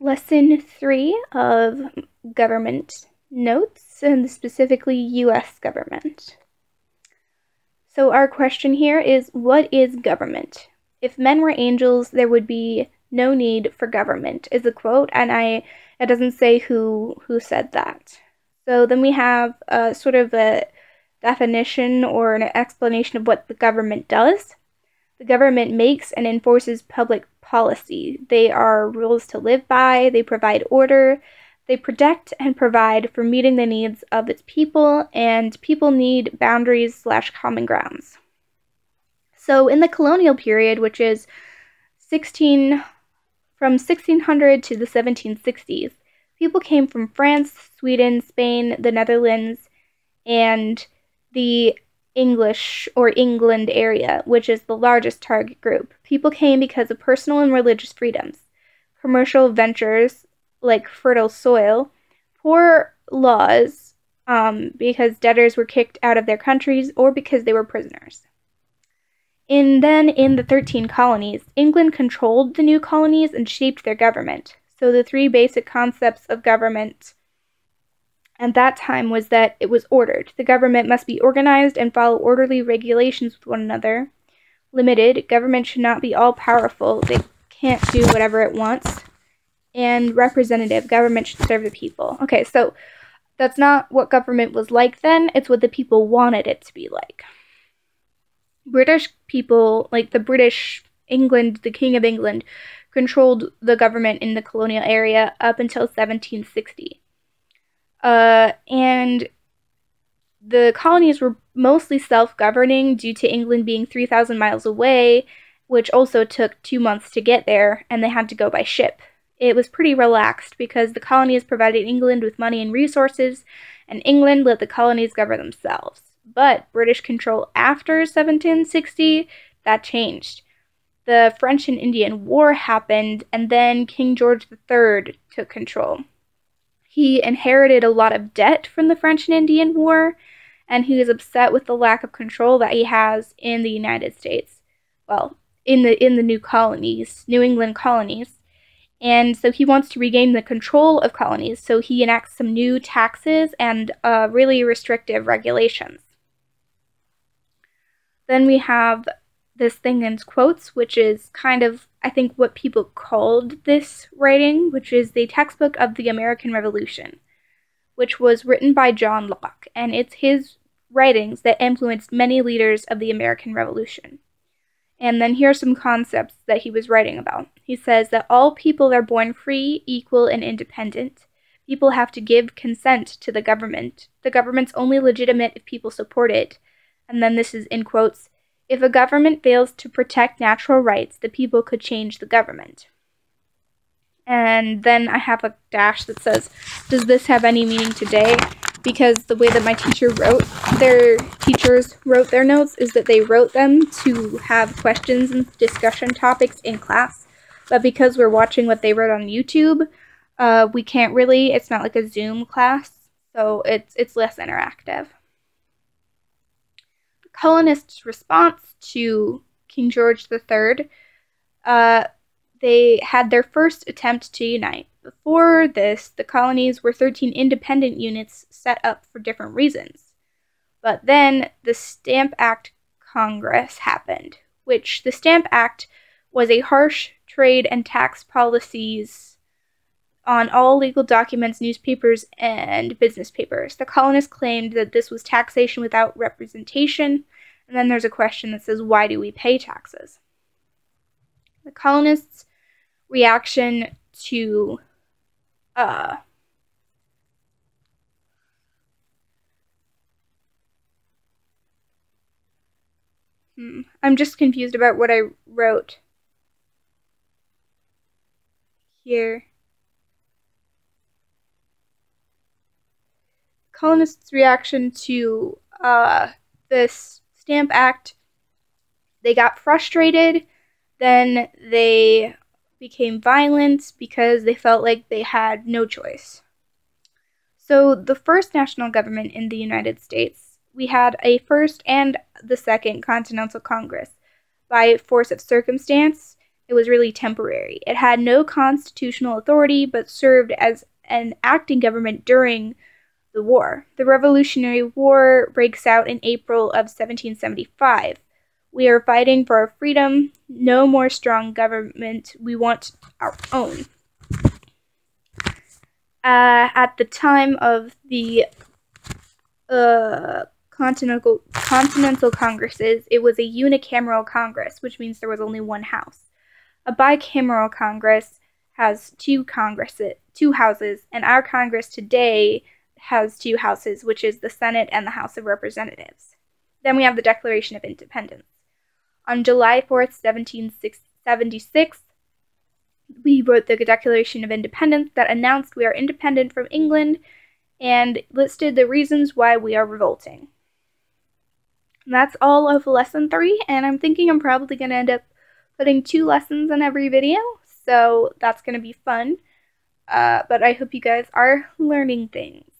lesson three of government notes, and specifically U.S. government. So, our question here is What is government? If men were angels, there would be no need for government, is a quote, and I it doesn't say who who said that. So then we have a sort of a definition or an explanation of what the government does. The government makes and enforces public policy. They are rules to live by, they provide order, they protect and provide for meeting the needs of its people, and people need boundaries slash common grounds. So in the colonial period, which is 16 from 1600 to the 1760s, people came from France, Sweden, Spain, the Netherlands, and the English or England area, which is the largest target group. People came because of personal and religious freedoms, commercial ventures like fertile soil, poor laws um, because debtors were kicked out of their countries or because they were prisoners. And then in the 13 colonies, England controlled the new colonies and shaped their government. So the three basic concepts of government at that time was that it was ordered. The government must be organized and follow orderly regulations with one another. Limited, government should not be all powerful. They can't do whatever it wants. And representative, government should serve the people. Okay, so that's not what government was like then, it's what the people wanted it to be like. British people, like the British England, the King of England, controlled the government in the colonial area up until 1760. Uh, and the colonies were mostly self governing due to England being 3,000 miles away, which also took two months to get there, and they had to go by ship. It was pretty relaxed because the colonies provided England with money and resources, and England let the colonies govern themselves. But British control after 1760, that changed. The French and Indian War happened, and then King George III took control. He inherited a lot of debt from the French and Indian War, and he is upset with the lack of control that he has in the United States. Well, in the in the new colonies, New England colonies. And so he wants to regain the control of colonies, so he enacts some new taxes and uh, really restrictive regulations. Then we have this thing in quotes, which is kind of, I think, what people called this writing, which is the textbook of the American Revolution, which was written by John Locke, and it's his writings that influenced many leaders of the American Revolution. And then here are some concepts that he was writing about. He says that all people are born free, equal, and independent. People have to give consent to the government. The government's only legitimate if people support it. And then this is in quotes if a government fails to protect natural rights, the people could change the government. And then I have a dash that says, Does this have any meaning today? Because the way that my teacher wrote their teachers wrote their notes is that they wrote them to have questions and discussion topics in class. But because we're watching what they wrote on YouTube, uh, we can't really. It's not like a Zoom class, so it's it's less interactive colonists' response to King George III, uh, they had their first attempt to unite. Before this, the colonies were 13 independent units set up for different reasons. But then the Stamp Act Congress happened, which the Stamp Act was a harsh trade and tax policies on all legal documents, newspapers, and business papers. The colonists claimed that this was taxation without representation, and then there's a question that says, why do we pay taxes? The colonists' reaction to uh, hmm, I'm just confused about what I wrote here. Colonists' reaction to uh, this Stamp Act. They got frustrated, then they became violent because they felt like they had no choice. So, the first national government in the United States, we had a first and the second Continental Congress. By force of circumstance, It was really temporary. It had no constitutional authority but served as an acting government during the war. The Revolutionary War breaks out in April of 1775. We are fighting for our freedom. No more strong government. We want our own. Uh, at the time of the uh, continental continental congresses, it was a unicameral congress, which means there was only one house. A bicameral congress has two congresses, two houses, and our congress today has two houses, which is the Senate and the House of Representatives. Then we have the Declaration of Independence. On July 4th, 1776, we wrote the Declaration of Independence that announced we are independent from England and listed the reasons why we are revolting. that's all of lesson three, and I'm thinking I'm probably going to end up putting two lessons in every video, so that's going to be fun. Uh, but I hope you guys are learning things.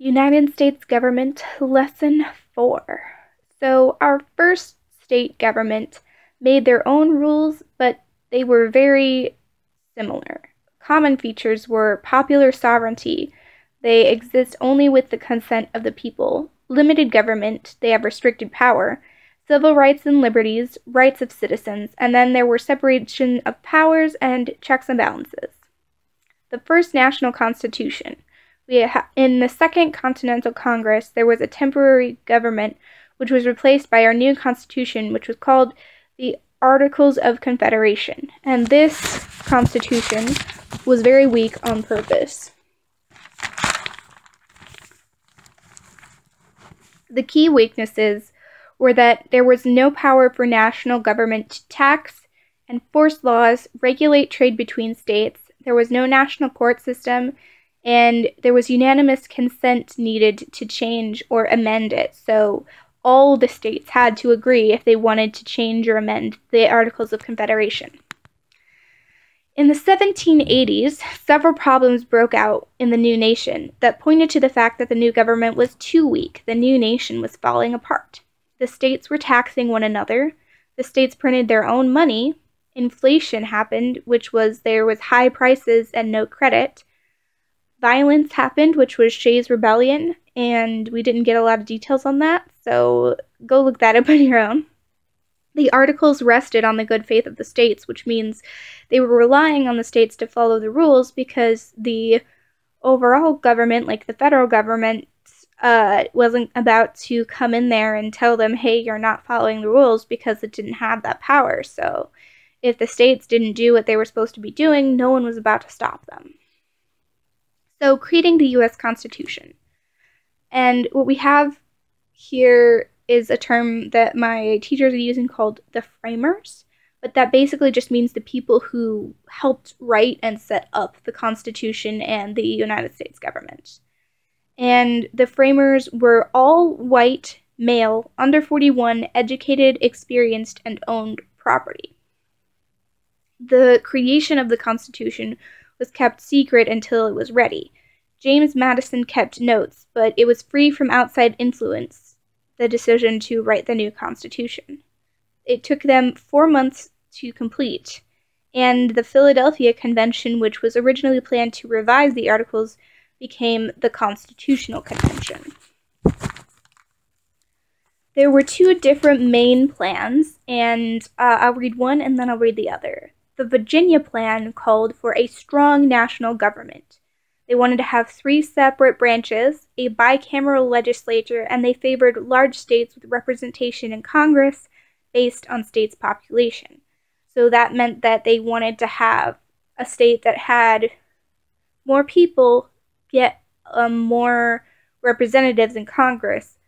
United States Government Lesson 4. So, our first state government made their own rules, but they were very similar. Common features were popular sovereignty, they exist only with the consent of the people, limited government, they have restricted power, civil rights and liberties, rights of citizens, and then there were separation of powers and checks and balances. The first national constitution in the Second Continental Congress, there was a temporary government which was replaced by our new constitution, which was called the Articles of Confederation. And this constitution was very weak on purpose. The key weaknesses were that there was no power for national government to tax, enforce laws, regulate trade between states, there was no national court system, and there was unanimous consent needed to change or amend it. So all the states had to agree if they wanted to change or amend the Articles of Confederation. In the 1780s, several problems broke out in the new nation that pointed to the fact that the new government was too weak. The new nation was falling apart. The states were taxing one another. The states printed their own money. Inflation happened, which was there was high prices and no credit violence happened, which was Shays' Rebellion, and we didn't get a lot of details on that, so go look that up on your own. The articles rested on the good faith of the states, which means they were relying on the states to follow the rules because the overall government, like the federal government, uh, wasn't about to come in there and tell them, hey, you're not following the rules because it didn't have that power. So if the states didn't do what they were supposed to be doing, no one was about to stop them. So, creating the US Constitution. And what we have here is a term that my teachers are using called the framers, but that basically just means the people who helped write and set up the Constitution and the United States government. And the framers were all white, male, under 41, educated, experienced, and owned property. The creation of the Constitution was kept secret until it was ready. James Madison kept notes, but it was free from outside influence, the decision to write the new Constitution. It took them four months to complete, and the Philadelphia Convention, which was originally planned to revise the Articles, became the Constitutional Convention. There were two different main plans, and uh, I'll read one and then I'll read the other. The Virginia plan called for a strong national government. They wanted to have three separate branches, a bicameral legislature, and they favored large states with representation in Congress based on states' population. So that meant that they wanted to have a state that had more people get um, more representatives in Congress,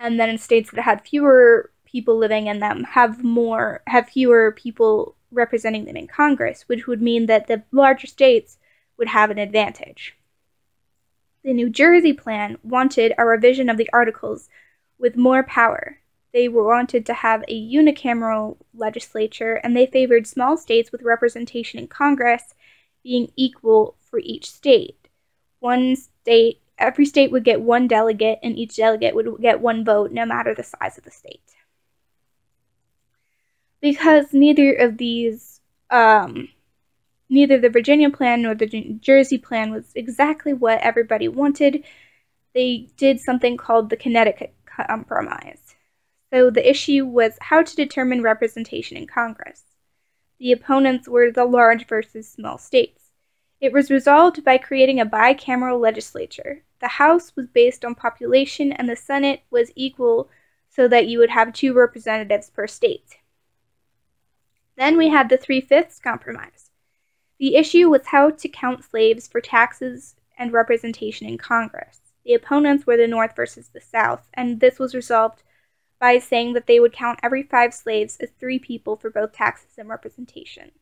and then in states that had fewer people living in them have more have fewer people representing them in Congress, which would mean that the larger states would have an advantage. The New Jersey plan wanted a revision of the Articles with more power. They wanted to have a unicameral legislature, and they favored small states with representation in Congress being equal for each state. One state, every state would get one delegate, and each delegate would get one vote, no matter the size of the state. Because neither of these, um, neither the Virginia plan nor the New Jersey plan was exactly what everybody wanted. They did something called the Connecticut Compromise. So the issue was how to determine representation in Congress. The opponents were the large versus small states. It was resolved by creating a bicameral legislature. The House was based on population and the Senate was equal so that you would have two representatives per state. Then we had the Three Fifths Compromise. The issue was how to count slaves for taxes and representation in Congress. The opponents were the North versus the South, and this was resolved by saying that they would count every five slaves as three people for both taxes and representation.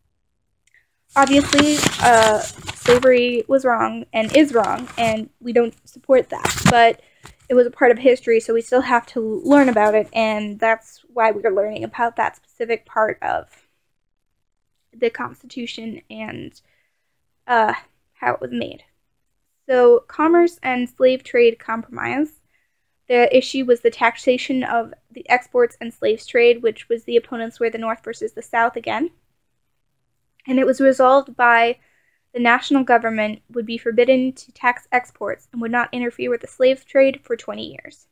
Obviously, uh, slavery was wrong and is wrong, and we don't support that, but it was a part of history, so we still have to learn about it, and that's why we are learning about that specific part of the Constitution and uh, how it was made. So, Commerce and Slave Trade Compromise the issue was the taxation of the exports and slaves trade, which was the opponents were the North versus the South again. And it was resolved by the national government would be forbidden to tax exports and would not interfere with the slave trade for 20 years.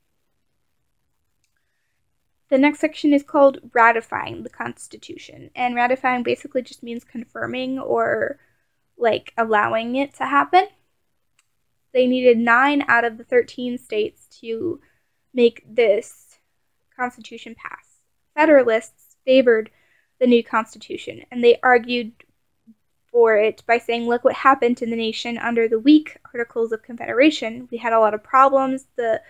The next section is called ratifying the Constitution. And ratifying basically just means confirming or like allowing it to happen. They needed nine out of the 13 states to make this constitution pass. Federalists favored the new constitution, and they argued for it by saying, look what happened to the nation under the weak Articles of Confederation. We had a lot of problems, the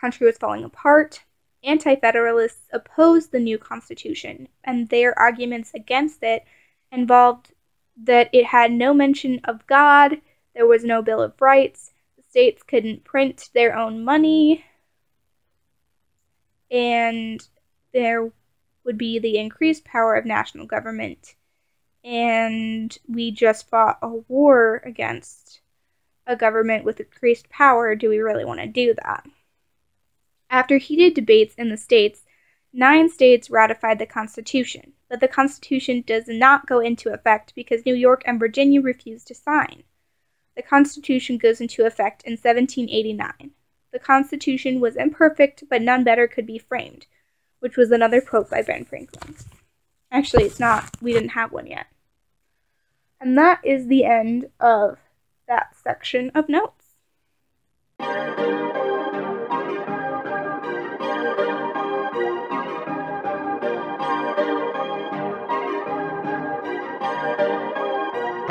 country was falling apart. Anti Federalists opposed the new constitution, and their arguments against it involved that it had no mention of God, there was no Bill of Rights, the states couldn't print their own money, and there would be the increased power of national government. And we just fought a war against a government with increased power. Do we really want to do that? After heated debates in the states, nine states ratified the Constitution, but the Constitution does not go into effect because New York and Virginia refused to sign. The Constitution goes into effect in 1789. The Constitution was imperfect, but none better could be framed, which was another quote by Ben Franklin. Actually, it's not. We didn't have one yet. And that is the end of that section of notes.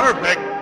Perfect.